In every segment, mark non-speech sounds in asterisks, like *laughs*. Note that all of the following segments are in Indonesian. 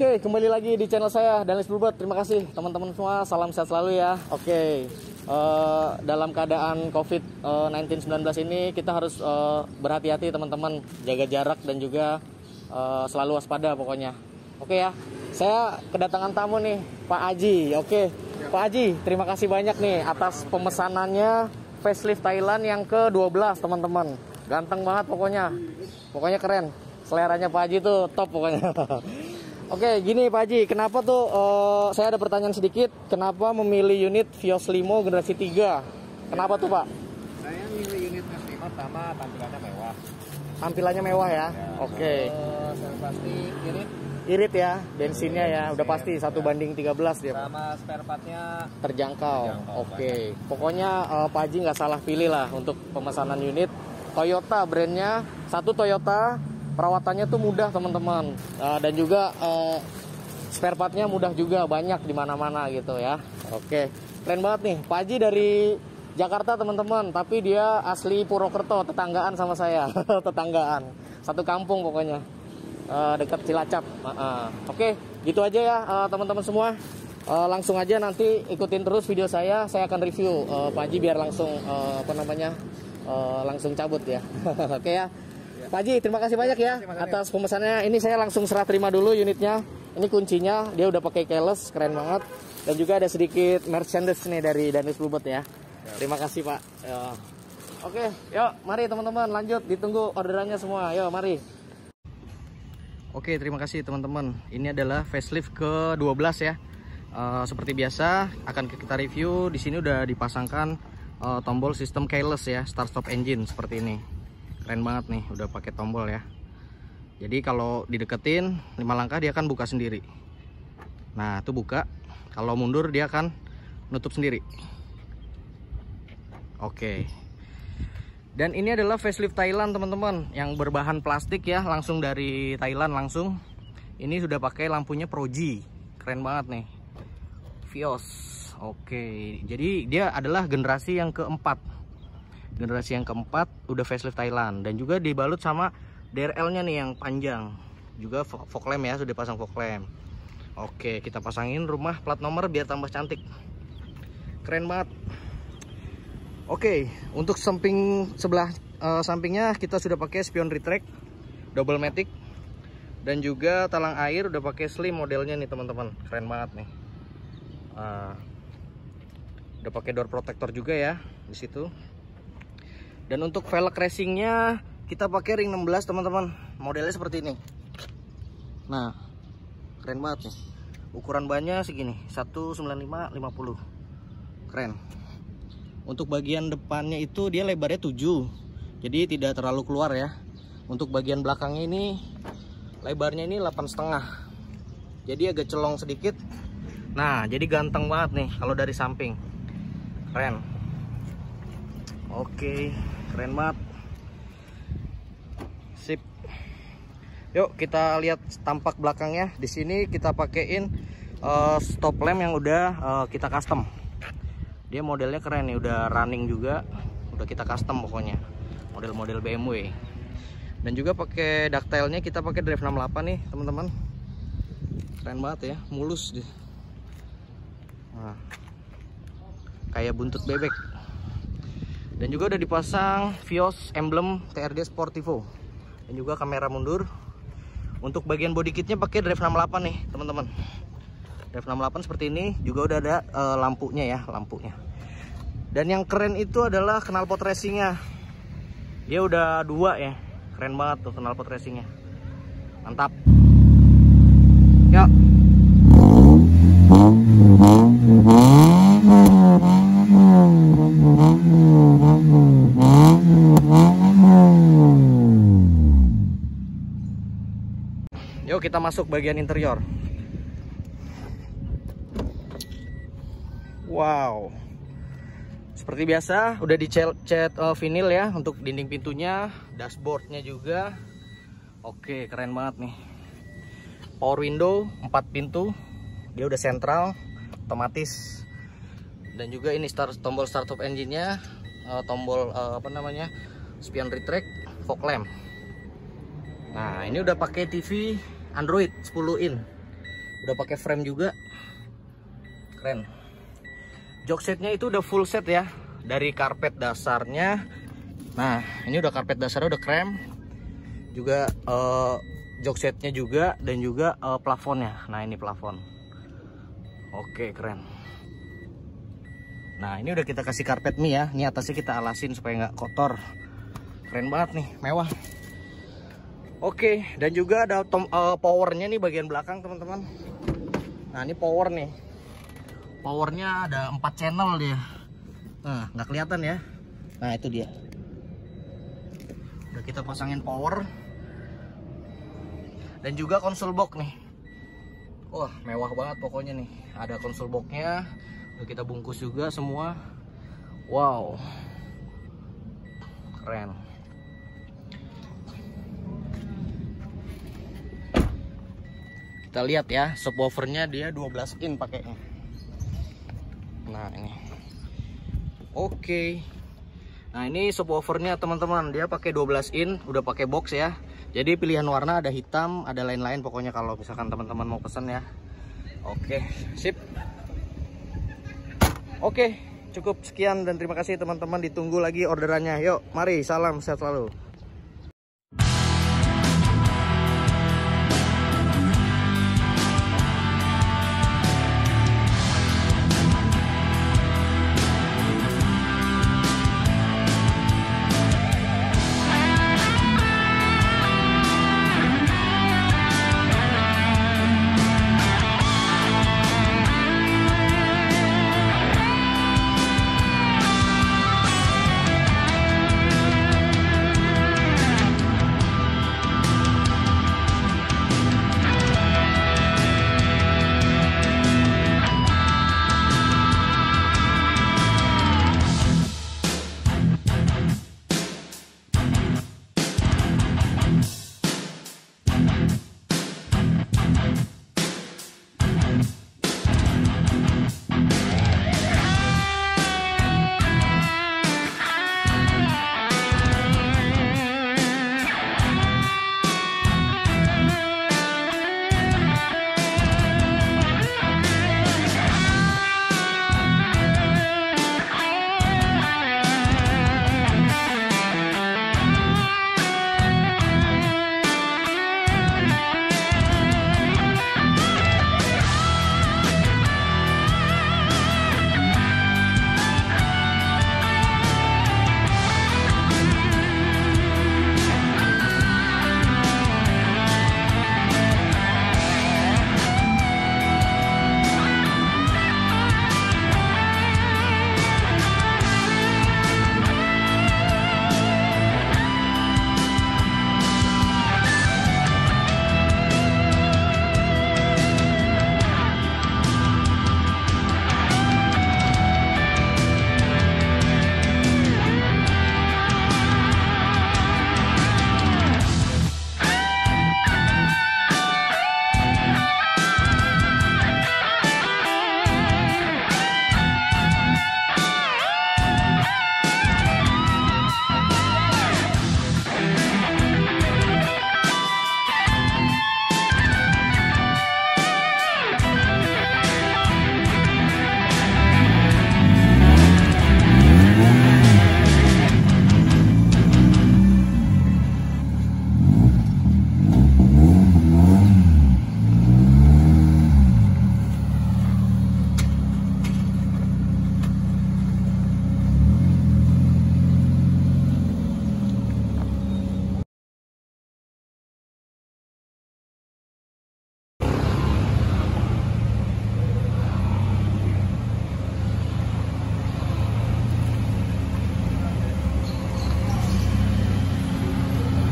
Oke, kembali lagi di channel saya Danis Bluebird. Terima kasih teman-teman semua. Salam sehat selalu ya. Oke, eh, dalam keadaan COVID-19 19 ini kita harus eh, berhati-hati teman-teman, jaga jarak dan juga eh, selalu waspada pokoknya. Oke ya. Saya kedatangan tamu nih, Pak Aji. Oke, Pak Aji, terima kasih banyak nih atas pemesanannya facelift Thailand yang ke-12 teman-teman. Ganteng banget pokoknya. Pokoknya keren. Seleranya Pak Haji tuh top pokoknya. *laughs* Oke, gini Pak Haji, kenapa tuh eh, saya ada pertanyaan sedikit, kenapa memilih unit Vios Limo generasi 3? Kenapa tuh Pak? Saya milih unit S5 pertama tampilannya mewah. Tampilannya mewah ya. Oke. Terus yang pasti irit Irit ya, bensinnya ya, udah pasti satu banding 13 dia. Sama spare partnya Terjangkau. Terjangkau, Oke. Pokoknya eh, Pak Haji nggak salah pilih lah untuk pemesanan unit Toyota brandnya satu Toyota perawatannya tuh mudah teman-teman Eh, dan juga eh, spare partnya mudah juga banyak di mana-mana gitu ya. Oke. Keren banget nih. Pak Haji dari Jakarta teman-teman, tapi dia asli Purwokerto, tetanggaan sama saya, *laughs* tetanggaan. Satu kampung pokoknya. Eh, dekat Cilacap. Ah, ah. Oke, gitu aja ya teman-teman semua. Eh, langsung aja nanti ikutin terus video saya. Saya akan review eh, Pak Haji biar langsung eh, apa namanya eh, langsung cabut ya. *laughs* Oke ya. Pak Haji, terima kasih banyak ya kasih, atas pemesannya. Ini saya langsung serah terima dulu unitnya. Ini kuncinya, dia udah pakai keyless, keren banget. Dan juga ada sedikit merchandise nih dari Danis Bluebird ya. Terima kasih Pak. Ya. Oke, yuk mari teman-teman lanjut. Ditunggu orderannya semua. Yuk mari. Oke, terima kasih teman-teman. Ini adalah facelift ke-12 ya. Eh, seperti biasa akan kita review. Di sini udah dipasangkan eh, tombol sistem keyless ya, start stop engine seperti ini. Keren banget nih, udah pakai tombol ya. Jadi kalau dideketin 5 langkah dia akan buka sendiri. Nah, itu buka. Kalau mundur dia akan nutup sendiri. Oke. Dan ini adalah facelift Thailand teman-teman yang berbahan plastik ya, langsung dari Thailand langsung. Ini sudah pakai lampunya Proji. Keren banget nih. Vios. Oke. Jadi dia adalah generasi yang keempat. Generasi yang keempat udah facelift Thailand dan juga dibalut sama DRL-nya nih yang panjang. Juga fog lamp ya, sudah pasang fog lamp. Oke, kita pasangin rumah plat nomor biar tambah cantik. Keren banget. Oke, untuk samping sebelah eh, sampingnya kita sudah pakai spion retract double matic dan juga talang air udah pakai slim modelnya nih teman-teman. Keren banget nih. Ah, udah pakai door protector juga ya di situ. Dan untuk velg racingnya kita pakai ring 16 teman-teman. Modelnya seperti ini. Nah, keren banget nih. Ukuran bannya segini, 195 50. Keren. Untuk bagian depannya itu dia lebarnya 7. Jadi tidak terlalu keluar ya. Untuk bagian belakangnya ini lebarnya ini 8 setengah. Jadi agak celong sedikit. Nah, jadi ganteng banget nih kalau dari samping. Keren. Oke, keren banget. Sip. Yuk kita lihat tampak belakangnya. Di sini kita pakein eh, stop lamp yang udah eh, kita custom. Dia modelnya keren nih, udah running juga, udah kita custom pokoknya. Model-model BMW. Dan juga pakai ductile-nya kita pakai drive 68 nih, teman-teman. Keren banget ya, mulus dia. Nah, kayak buntut bebek. Dan juga udah dipasang Vios emblem TRD Sportivo. Dan juga kamera mundur. Untuk bagian body kitnya pakai drive 68 nih, teman-teman. Drive 68 seperti ini juga udah ada eh, lampunya ya, lampunya. Dan yang keren itu adalah knalpot racingnya. Dia udah dua ya, keren banget tuh knalpot racingnya. Mantap. Yuk. Kita masuk bagian interior. Wow. Seperti biasa udah dicat cat uh, vinil ya untuk dinding pintunya, dashboardnya juga. Oke, keren banget nih. Power window 4 pintu. Dia udah sentral, otomatis. Dan juga ini start tombol start up engine-nya, uh, tombol uh, apa namanya? spion retract, fog lamp. Nah, ini udah pakai TV Android 10 in. udah pakai frame juga. Keren. Jok setnya itu udah full set ya dari karpet dasarnya. Nah ini udah karpet dasarnya udah krem. Juga uh, jok setnya juga dan juga uh, plafonnya. Nah ini plafon. Oke keren. Nah ini udah kita kasih karpet mie ya. Ini atasnya kita alasin supaya nggak kotor. Keren banget nih mewah Oke, dan juga ada uh, powernya nih bagian belakang teman-teman. Nah ini power nih. Powernya ada 4 channel dia. Nah nggak kelihatan ya. Nah itu dia. Udah kita pasangin power. Dan juga konsol box nih. Wah mewah banget pokoknya nih. Ada konsol boxnya. Udah kita bungkus juga semua. Wow. Keren. Kita lihat ya subwoofernya dia 12 in pakainya. Nah ini. Oke. Nah ini subwoofernya teman-teman. Dia pakai 12 in udah pakai box ya. Jadi pilihan warna ada hitam ada lain-lain. Pokoknya kalau misalkan teman-teman mau pesan ya. Oke sip. Oke cukup sekian dan terima kasih teman-teman. Ditunggu lagi orderannya. Yuk mari. Salam sehat selalu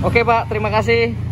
Oke Pak, terima kasih.